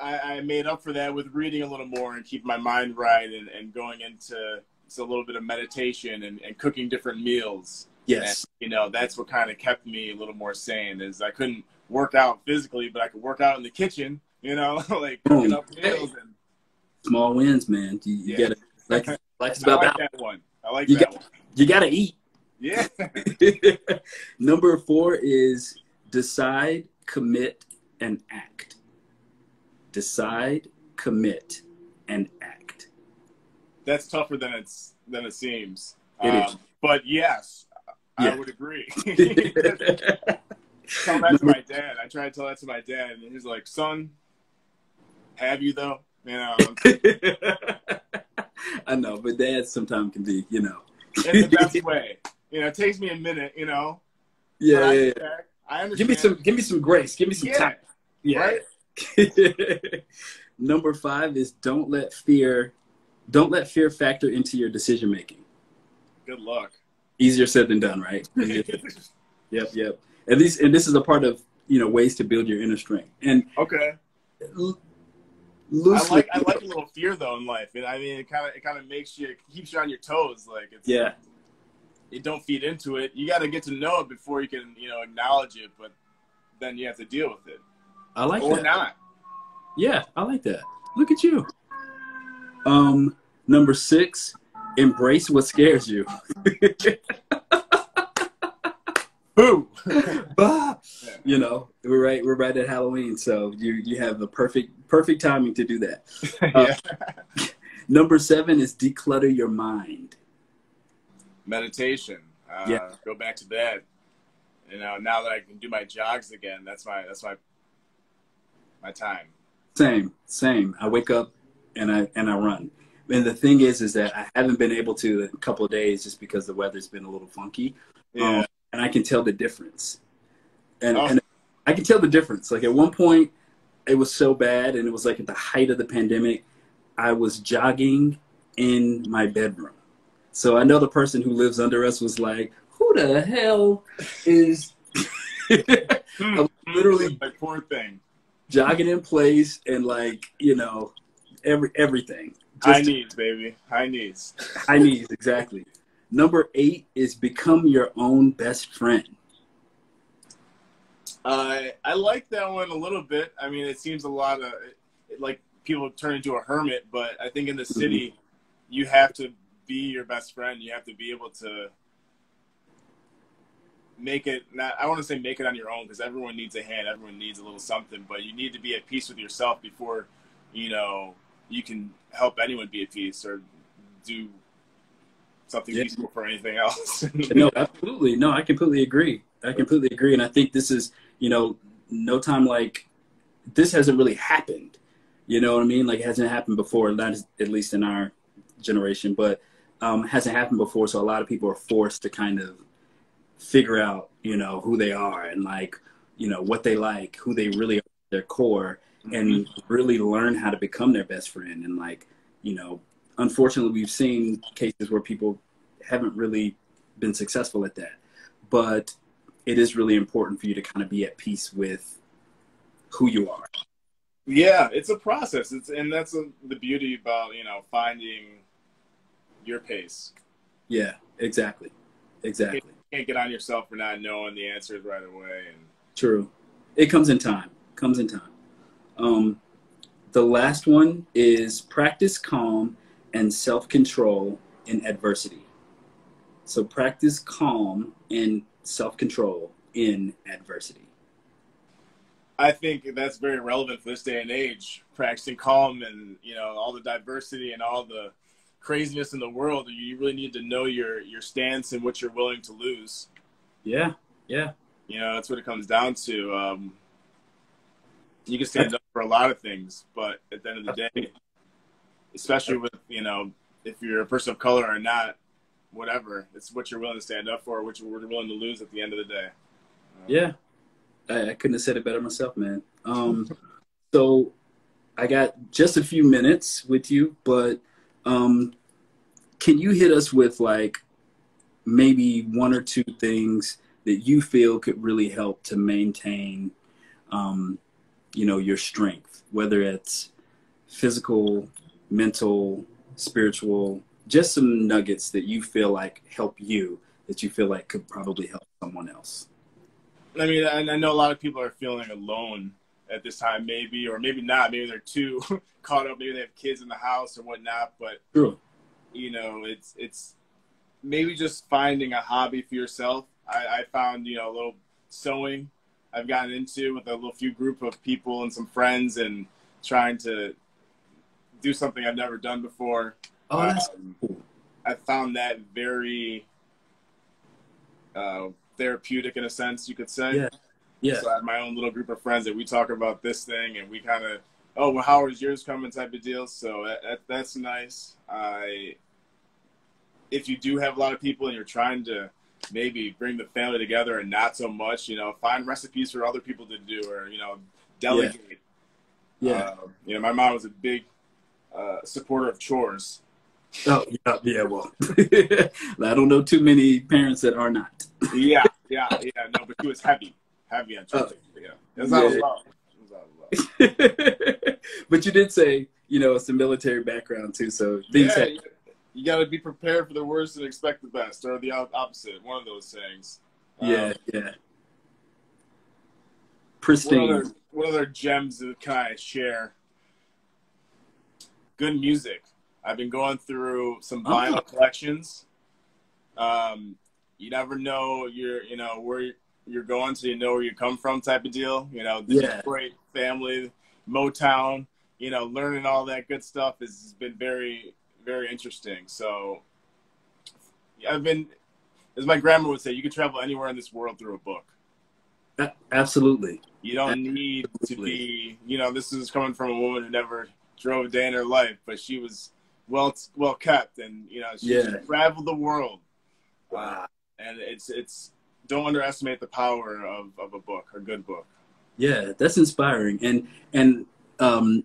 I, I, made up for that with reading a little more and keeping my mind right and, and going into a little bit of meditation and, and cooking different meals. Yes. And, you know, that's what kind of kept me a little more sane is I couldn't work out physically, but I could work out in the kitchen, you know, like mm. cooking up meals and small wins, man. You, you yeah. gotta like, like about I like that one. I like you that got, one. You gotta eat. Yeah. Number four is decide, commit, and act decide, commit, and act. That's tougher than it's than it seems. It um, but yes, yeah. I would agree. tell that to my dad. I tried to tell that to my dad, and he's like, "Son, have you though?" You know. I know, but dads sometimes can be, you know. in the best way. You know, it takes me a minute. You know. Yeah, yeah, yeah. I understand. Give me some. Give me some grace. Give me some time. Yeah. Right? Number five is don't let fear don't let fear factor into your decision making. Good luck. Easier said than done, right? yep, yep. At least, and this is a part of you know ways to build your inner strength. And okay, l- loosely, I like I like a little fear though in life. And I mean, it kind of it kind of makes you keeps you on your toes. Like it's yeah. it don't feed into it. You got to get to know it before you can you know acknowledge it. But then you have to deal with it. I like or that. not. Yeah, I like that. Look at you. Um, number six, embrace what scares you. Boo! bah! You know, we're right. We're right at Halloween, so you you have the perfect perfect timing to do that. Uh, number seven is declutter your mind. Meditation. Uh, yeah. Go back to that. You know, now that I can do my jogs again, that's my that's my my time. Same, same. I wake up and I and I run. And the thing is, is that I haven't been able to in a couple of days just because the weather's been a little funky. Yeah. Um, and I can tell the difference. And, oh. and I can tell the difference. Like at one point, it was so bad, and it was like at the height of the pandemic. I was jogging in my bedroom. So I know the person who lives under us was like, "Who the hell is?" literally, my poor thing, jogging in place and like you know, every everything. Just high needs, baby. High needs. High needs, exactly. Number eight is become your own best friend. Uh, I like that one a little bit. I mean, it seems a lot of like people turn into a hermit, but I think in the city, mm-hmm. you have to be your best friend. You have to be able to make it not i want to say make it on your own because everyone needs a hand everyone needs a little something but you need to be at peace with yourself before you know you can help anyone be at peace or do something yeah. peaceful for anything else. No absolutely. No i completely agree. I completely agree and i think this is you know no time like this hasn't really happened. You know what i mean? Like it hasn't happened before not at least in our generation but um, hasn't happened before so a lot of people are forced to kind of figure out, you know, who they are and like, you know, what they like, who they really are, their core, and mm-hmm. really learn how to become their best friend. And like, you know, unfortunately, we've seen cases where people haven't really been successful at that. But it is really important for you to kind of be at peace with who you are. Yeah, it's a process. It's and that's a, the beauty about you know finding your pace. Yeah, exactly, exactly can't get on yourself for not knowing the answers right away. And true, it comes in time. Comes in time. Um, the last one is practice calm and self control in adversity. So practice calm and self control in adversity. I think that's very relevant for this day and age. Practicing calm and you know all the diversity and all the craziness in the world, you really need to know your your stance and what you're willing to lose. Yeah, yeah. You know, that's what it comes down to. Um, you can stand up for a lot of things, but at the end of the day, especially with you know, if you're a person of color or not, whatever, it's what you're willing to stand up for, what you're willing to lose at the end of the day. Um, yeah, I, I, couldn't have said it better myself, man. Um, so I got just a few minutes with you, but um, can you hit us with like maybe one or two things that you feel could really help to maintain, um, you know, your strength, whether it's physical, mental, spiritual, just some nuggets that you feel like help you that you feel like could probably help someone else. I mean, I know a lot of people are feeling alone at this time, maybe, or maybe not. Maybe they're too caught up. Maybe they have kids in the house or whatnot. But True. you know, it's it's maybe just finding a hobby for yourself. I, I found you know a little sewing. I've gotten into with a little few group of people and some friends, and trying to do something I've never done before. Oh, that's um, cool. I found that very uh, therapeutic in a sense, you could say. Yeah. Yeah. So I have my own little group of friends that we talk about this thing, and we kind of, oh, well, how is yours coming type of deal. So that, that, that's nice. I, if you do have a lot of people and you're trying to maybe bring the family together and not so much, you know, find recipes for other people to do, or you know, delegate. Yeah. yeah. Uh, you know, my mom was a big uh, supporter of chores. Oh yeah, yeah. Well, I don't know too many parents that are not. yeah, yeah, yeah. No, but she was heavy heavy on church. Uh, yeah, not yeah. love. but you did say, you know, it's a military background too, so things yeah, you, you got to be prepared for the worst and expect the best, or the opposite. One of those things. Yeah, um, yeah. Pristine. What other, what other gems can I share? Good music. I've been going through some vinyl oh. collections. Um, you never know you're, you know, where you're going so you know where you come from type of deal. You know, the yeah. Detroit family, Motown, you know, learning all that good stuff has been very, very interesting. So I've been, as my grandma would say, you can travel anywhere in this world through a book. Absolutely. You don't Absolutely. need to be, you know, this is coming from a woman who never drove a day in her life, but she was well well kept, and you know she Yeah. traveled the world. Wow. and it's it's don't underestimate the power of, of a book, a good book. Yeah, that's inspiring. And and um,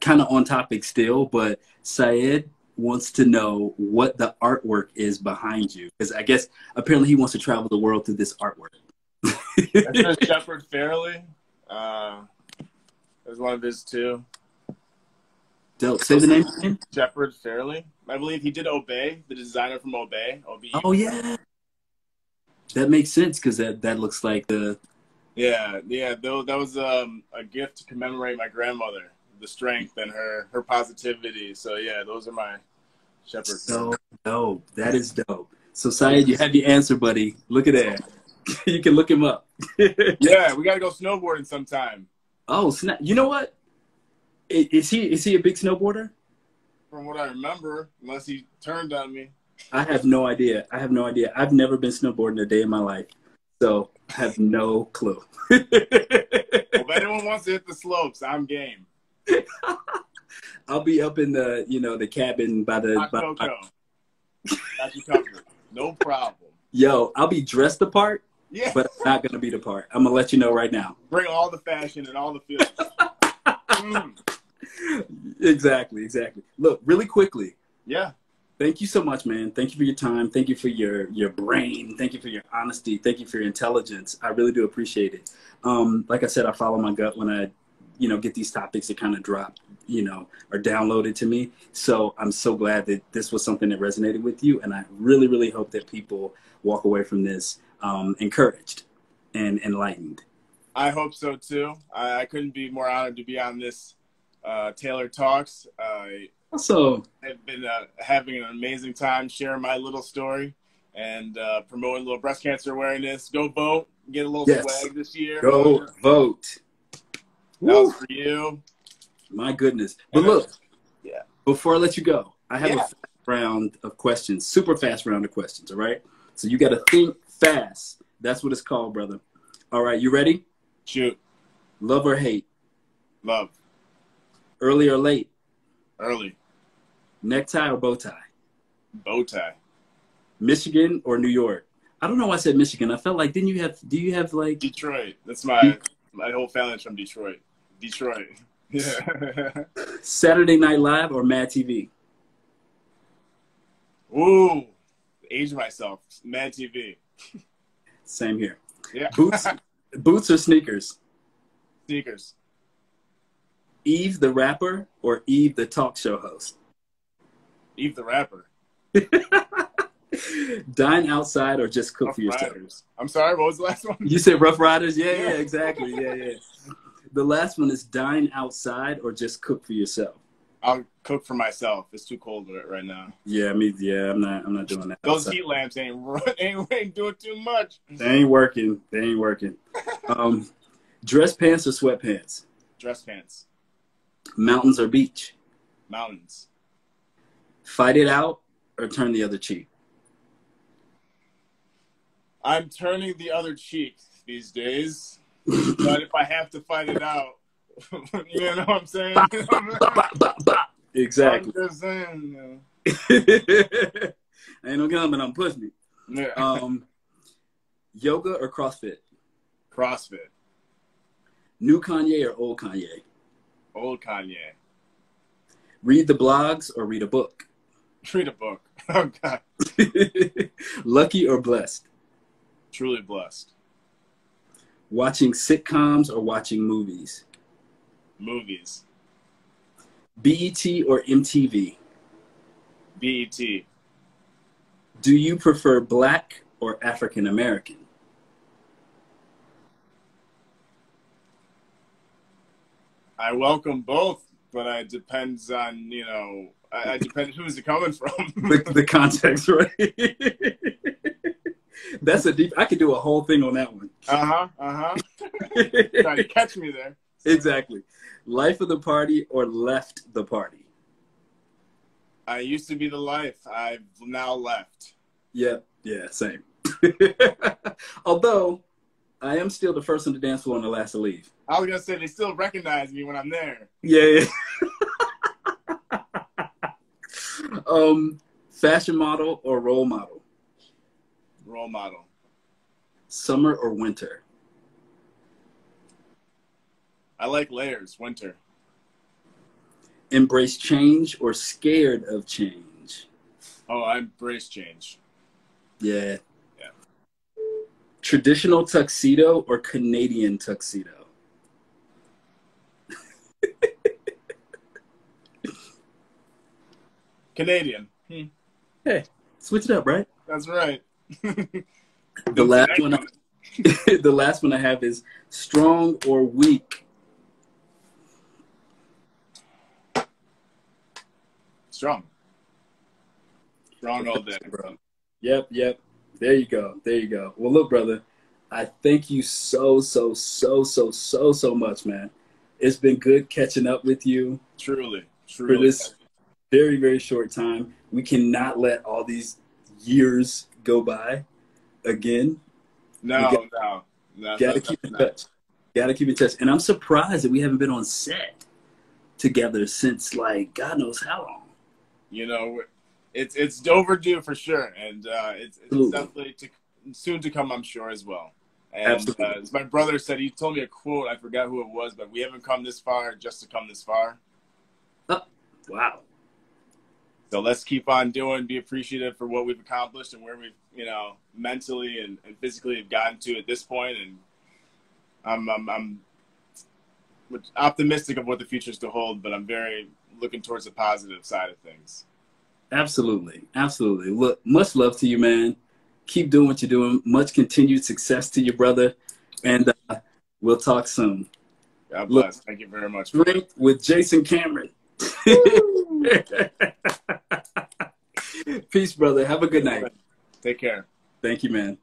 kind of on topic still, but Syed wants to know what the artwork is behind you because I guess apparently he wants to travel the world through this artwork. That's Shepard Fairey. Uh, there's one of his too. Dope. Say the name. Shepard Fairey. I believe he did Obey, the designer from Obey. OBE. Oh yeah, that makes sense because that that looks like the Yeah, yeah. Though that was um, a gift to commemorate my grandmother, the strength and her her positivity. So yeah, those are my shepherds. so dope. That is dope. So Syed, you have your answer, buddy. Look at that. you can look him up. Yeah, we gotta go snowboarding sometime. Oh snap! You know what? Is he is he a big snowboarder? From what I remember, unless he turned on me. I have no idea. I have no idea. I've never been snowboarding a day in my life, so I have no clue. Well, if anyone wants to hit the slopes, I'm game. I'll be up in the you know the cabin by the Hot by, cocoa. Got you covered. No problem. yo. I'll be dressed the part, Yeah. but I'm not gonna be the part. I'm gonna let you know right now. Bring all the fashion and all the feelings. Mm. Exactly, exactly. Look, really quickly. Yeah. Thank you so much, man. Thank you for your time. Thank you for your your brain. Thank you for your honesty. Thank you for your intelligence. I really do appreciate it. Um, like I said, I follow my gut when I, you know, get these topics that kind of drop, you know, are downloaded to me. So I'm so glad that this was something that resonated with you, and I really, really hope that people walk away from this um, encouraged and enlightened. I hope so too. I, I couldn't be more honored to be on this uh, Tailored Talks. I Also, have been uh, having an amazing time sharing my little story and uh, promoting a little breast cancer awareness. Go vote. Get a little Yes. swag this year. go vote. That was for you. My goodness. But look, Yeah. Before I let you go, I have Yeah. a fast round of questions, super fast round of questions. All right. So you got to think fast. That's what it's called, brother. All right. You ready? Shoot. Love or hate? Love. Early or late? Early. Necktie or bow tie? Bow tie. Michigan or New York? I don't know why I said Michigan. I felt like didn't you have? Do you have like? Detroit. That's my my whole family's from Detroit. Detroit. Yeah. Saturday Night Live or Mad TV? Ooh. Age myself. Mad TV. Same here. Yeah. Boots, boots or sneakers? Sneakers. Eve the rapper or Eve the talk show host? Eve the rapper. Dine outside or just cook Rough for yourself? Riders. I'm sorry. What was the last one? You said Rough Riders? Yeah, yeah, exactly. Yeah, yeah. The last one is dine outside or just cook for yourself. I'll cook for myself. It's too cold right now. Yeah, I mean, yeah, I'm not, I'm not doing that. Those outside. heat lamps ain't ain't, ain't doing too much. They ain't working. They ain't working. Um, dress pants or sweatpants? Dress pants. Mountains or beach? Mountains. Fight it out or turn the other cheek? I'm turning the other cheek these days. but if I have to fight it out, you know what I'm saying? Bah, bah, bah. Exactly. I'm just saying, you ain't no gun, but I'm pushing it. Yeah. Um, yoga or CrossFit? CrossFit. New Kanye or old Kanye? Old Kanye. Read the blogs or read a book? Read a book. Oh God. Lucky or blessed? Truly blessed. Watching sitcoms or watching movies? Movies. BET or MTV? BET. Do you prefer black or African American? I welcome both, but it depends on you know. I, I depend who's it coming from. The, the context, right? That's a deep. I could do a whole thing on that one. uh huh. Uh huh. Trying to catch me there. exactly. Life of the party or left the party? I used to be the life. I've now left. Yeah, yeah, same. Although I am still the first on the dance floor and the last to leave. I was gonna say they still recognize me when I'm there. Yeah, yeah. Um, fashion model or role model? Role model. Summer or winter? I like layers. Winter. Embrace change or scared of change? Oh, I embrace change. Yeah. Yeah. Traditional tuxedo or Canadian tuxedo? Canadian. Hmm. Hey, switch it up, right? That's right. the last one, I, the last one I have is strong or weak. Strong. Strong all day, bro. Yep, yep. There you go. There you go. Well, look, brother, I thank you so, so, so, so, so, so much, man. It's been good catching up with you. Truly, truly. For this very, very short time. We cannot let all these years go by again. No, got, no. no. Gotta keep in touch. Gotta keep in touch. And I'm surprised that we haven't been on set together since like God knows how long. You know, it's it's overdue for sure, and uh, it's, it's definitely to, soon to come, I'm sure as well. And Absolutely. Uh, as my brother said, he told me a quote. I forgot who it was, but we haven't come this far just to come this far. Oh, wow. So let's keep on doing, be appreciative for what we've accomplished and where we've, you know, mentally and, and physically have gotten to at this point. And I'm, I'm, I'm optimistic of what the future is to hold, but I'm very looking towards the positive side of things. Absolutely. Absolutely. Look, much love to you, man. Keep doing what you're doing. Much continued success to your brother. And uh, we'll talk soon. God bless. Look, Thank you very much. Drink with Jason Cameron. Peace, brother. Have a good night. Take care. Thank you, man.